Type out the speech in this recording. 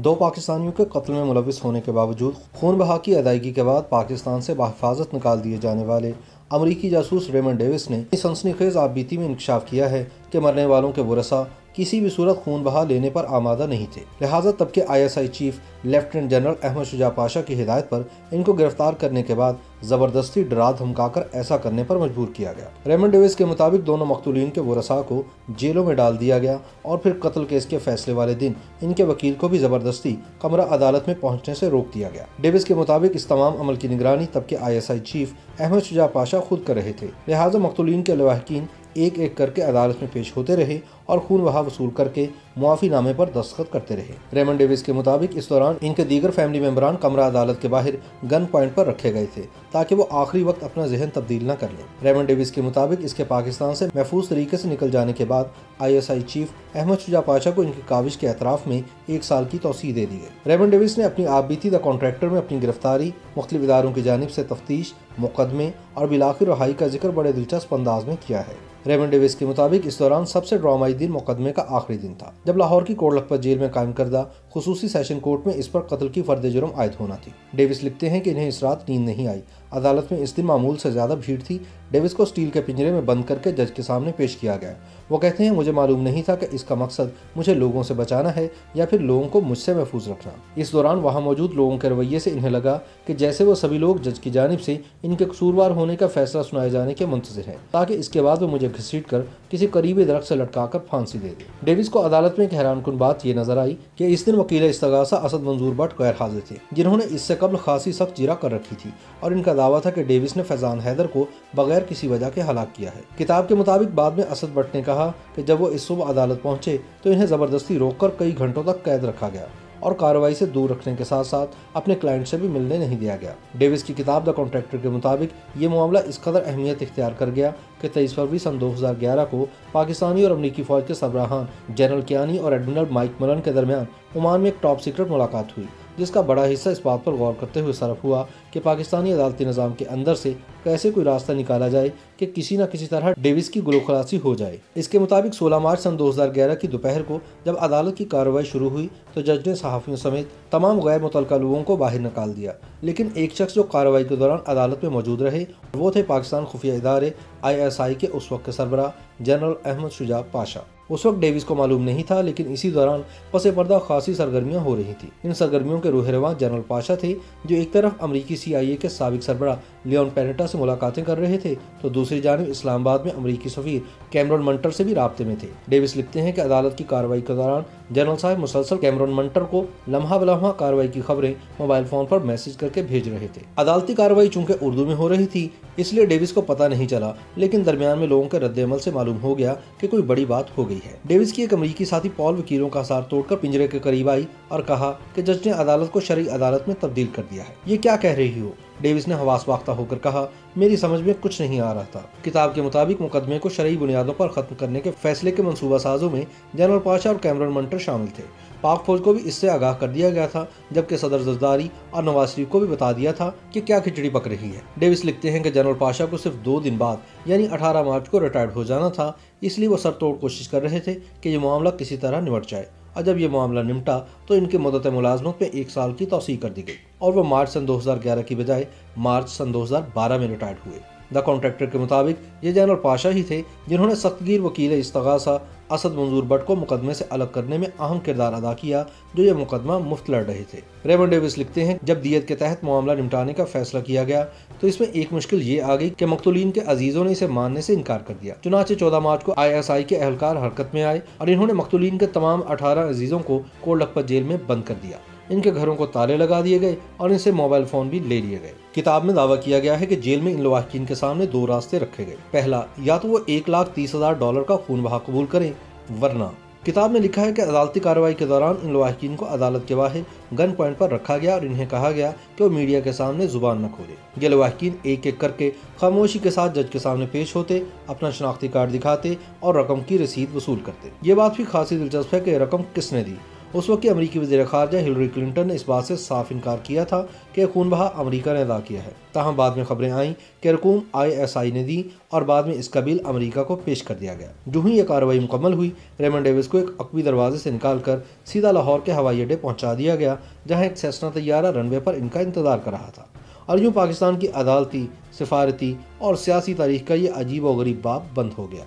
दो पाकिस्तानियों के कत्ल में मुलविस होने के बावजूद खून बहा की अदायगी के बाद पाकिस्तान से बहफाजत निकाल दिए जाने वाले अमरीकी जासूस रेमन डेविस ने सनसनीखेज आपबीती में इंकशाफ किया है। कि मरने वालों के वरसा किसी भी सूरत खून बहा लेने पर आमादा नहीं थे। लिहाजा तब के ISI chief lieutenant general Ahmad Shuja Pasha की हिदायत पर इनको गिरफ़्तार करने के बाद ज़बरदस्ती डरा धमकाकर ऐसा करने पर मजबूर किया गया। रेमन डेविस के मुताबिक दोनों मकतूलिन के वरसा को जेलों में डाल दिया गया और फिर कत्ल केस के फैसले वाले दिन इनके वकील को भी ज़बरदस्ती कमरा अदालत में पहुँचने से रोक दिया गया। डेविस के मुताबिक इस तमाम अमल की निगरानी तब के आईएसआई चीफ अहमद शुजा पाशा खुद कर रहे थे। लिहाजा मकतूलिन के लवाहकिन एक एक करके अदालत में पेश होते रहे और खून बहा वसूल करके मुआफी नामे पर दस्तखत करते रहे। रेमन डेविस के मुताबिक इस दौरान इनके दीगर फैमिली मेम्बरान कमरा अदालत के बाहर गन पॉइंट पर रखे गए थे, ताकि वो आखिरी वक्त अपना जहन तब्दील न कर लें। रेमन डेविस के मुताबिक इसके पाकिस्तान से महफूज तरीके से निकल जाने के बाद आईएसआई चीफ अहमद शुजा पाशा को इनकी काविश के अतराफ में एक साल की तोसी दे दी गई। रेमन डेविस ने अपनी आपबीती द कॉन्ट्रैक्टर में अपनी गिरफ्तारी, मुख्तलिफ़ इदारों की जानब से तफ्तीश, मुकदमे और बिलाखिर रहाई का ज़िक्र बड़े दिलचस्प अंदाज में किया है। रेमन डेविस के मुताबिक इस दौरान सबसे ड्रामाई दिन मुकदमे का आखिरी दिन था, जब लाहौर की कोट लखपत जेल में कायम करदा खसूसी सेशन कोर्ट में इस पर कत्ल की फर्द जुर्म आयद होना थी। डेविस लिखते हैं कि इन्हें इस रात नींद नहीं आई। अदालत में इस दिन मामूल से ज़्यादा भीड़ थी डेविस को स्टील के पिंजरे में बंद करके जज के सामने पेश किया गया। वो कहते हैं, मुझे मालूम नहीं था कि इसका मकसद मुझे लोगों से बचाना है या फिर लोगों को मुझसे महफूज रखना। इस दौरान वहाँ मौजूद लोगों के रवैये से इन्हें लगा कि जैसे वो सभी लोग जज की जानब से इनके कसूरवार होने का फैसला सुनाए जाने के मुंतजर हैं, ताकि इसके बाद वो मुझे घसीट कर किसी करीबी दरख्त से लटकाकर फांसी दे दे। डेविस को अदालत में एक हैरान कन बात ये नज़र आई कि इस दिन वकील इस्तगासा असद मंजूर भट्ट गैर हाजिर थे, जिन्होंने इससे कबल खासी सख्त जीरा कर रखी थी, और इनका दावा था कि डेविस ने फैजान हैदर को बगैर किसी वजह के हलाक किया है। किताब के मुताबिक बाद में असद भट्ट ने कहा कि जब वो इस सुबह अदालत पहुँचे तो इन्हें ज़बरदस्ती रोककर कई घंटों तक कैद रखा गया और कार्रवाई से दूर रखने के साथ साथ अपने क्लाइंट से भी मिलने नहीं दिया गया। डेविस की किताब द कॉन्ट्रैक्टर के मुताबिक ये मामला इस कदर अहमियत इख्तियार कर गया कि तेईस फरवरी सन 2011 को पाकिस्तानी और अमरीकी फौज के सबराहान जनरल कियानी और एडमिरल माइक मलन के दरमियान ओमान में एक टॉप सीक्रेट मुलाकात हुई। जिसका बड़ा हिस्सा इस बात पर गौर करते हुए सरफ हुआ कि पाकिस्तानी अदालती निज़ाम के अंदर से कैसे कोई रास्ता निकाला जाए कि किसी न किसी तरह डेविस की गुलखलासी हो जाए। इसके मुताबिक 16 मार्च सन 2011 की दोपहर को जब अदालत की कार्रवाई शुरू हुई तो जज ने सहाफ़ियों समेत तमाम गैर मुतल लोगों को बाहर निकाल दिया। लेकिन एक शख्स जो कार्रवाई के दौरान अदालत में मौजूद रहे, वो थे पाकिस्तान खुफिया इदारे आई के उस वक्त के सरबरा जनरल अहमद शुजा पाशा। उस वक्त डेविस को मालूम नहीं था, लेकिन इसी दौरान पसे पर्दा खासी सरगर्मियाँ हो रही थी। इन सरगर्मियों के रोहरवा जनरल पाशा थे, जो एक तरफ़ अमरीकी सी आई ए के सबक सरबरा लियोन पेनेटा से मुलाकातें कर रहे थे तो दूसरी जानब इस्लामाबाद में अमरीकी सफ़ीर कैमरन मंटर से भी रबते में थे। डेविस लिखते हैं कि अदालत की कार्रवाई के दौरान जनरल साहब मुसलसल कैमरन मंटर को लम्हा बलम्हा कार्रवाई की खबरें मोबाइल फ़ोन पर मैसेज करके भेज रहे थे। अदालती कार्रवाई चूँकि उर्दू में हो रही थी, इसलिए डेविस को पता नहीं चला, लेकिन दरमियान में लोगों के रद्दमल से मालूम हो गया कि कोई बड़ी बात हो गई है। डेविस की एक अमरीकी साथी पॉल वकीलों का सार तोड़कर पिंजरे के करीब आई और कहा कि जज ने अदालत को शरी अदालत में तब्दील कर दिया है। ये क्या कह रही हो? डेविस ने हवास वाख्ता होकर कहा, मेरी समझ में कुछ नहीं आ रहा था। किताब के मुताबिक मुकदमे को शरई बुनियादों पर खत्म करने के फैसले के मनसूबा साजों में जनरल पाशा और कैमरन मंटर शामिल थे। पाक फौज को भी इससे आगाह कर दिया गया था, जबकि सदर जजदारी और नवाज़ शरीफ को भी बता दिया था कि क्या खिचड़ी पक रही है। डेविस लिखते हैं कि जनरल पाशा को सिर्फ़ दो दिन बाद, यानी 18 मार्च को रिटायर्ड हो जाना था, इसलिए वो सरतोड़ कोशिश कर रहे थे कि ये मामला किसी तरह निमट जाए। और जब ये मामला निपटा तो इनके मदत मुलाजमत में एक साल की तोसी कर दी गई और वो मार्च सन 2011 की बजाय मार्च सन 2012 में रिटायर्ड हुए। द कॉन्ट्रैक्टर के मुताबिक, ये जनरल पाशा ही थे जिन्होंने सख्तगीर वकील इस्तगासा असद मंजूर भट्ट को मुकदमे से अलग करने में अहम किरदार अदा किया, जो ये मुकदमा मुफ़्त लड़ रहे थे। रेमन डेविस लिखते हैं, जब दियत के तहत मामला निपटाने का फैसला किया गया तो इसमें एक मुश्किल ये आ गई कि मकतुलीन के अजीजों ने इसे मानने से इनकार कर दिया। चुनाचे चौदह मार्च को आई एस आई के अहलकार हरकत में आए और इन्होंने मकतुलीन के तमाम अठारह अजीजों को कोट लखपत जेल में बंद कर दिया। इनके घरों को ताले लगा दिए गए और इनसे मोबाइल फ़ोन भी ले लिए गए। किताब में दावा किया गया है कि जेल में इन लवाहकिन के सामने दो रास्ते रखे गए। पहला, या तो वो एक लाख तीस हज़ार डॉलर का खून बहा कबूल करें, वरना। किताब में लिखा है कि अदालती कार्रवाई के दौरान इन लवाहकिन को अदालत के बाहर गन पॉइंट पर रखा गया और इन्हें कहा गया कि वो मीडिया के सामने ज़ुबान न खोले। ये लवाहकिन एक एक करके खामोशी के साथ जज के सामने पेश होते, अपना शनाख्ती कार्ड दिखाते और रकम की रसीद वसूल करते। ये बात भी खासी दिलचस्प है कि रकम किसने दी? उस वक्त की अमरीकी वजी खारजा हिलरी क्लिंटन ने इस बात से साफ़ इनकार किया था कि खून बहा अमरीका ने अदा किया है। ताहम बाद में खबरें आईं कि रकूम आई एस आई ने दी और बाद में इसका बिल अमरीका को पेश कर दिया गया। जो ही ये कार्रवाई मुकम्मल हुई रेमन डेविस को एक अकबी दरवाजे से निकाल कर सीधा लाहौर के हवाई अड्डे पहुँचा दिया गया, जहाँ एक सेस्ना तैयारा रनवे पर इनका इंतज़ार कर रहा था। और यूँ पाकिस्तान की अदालती, सिफारती और सियासी तारीख का ये अजीब व गरीब बाप बंद हो गया।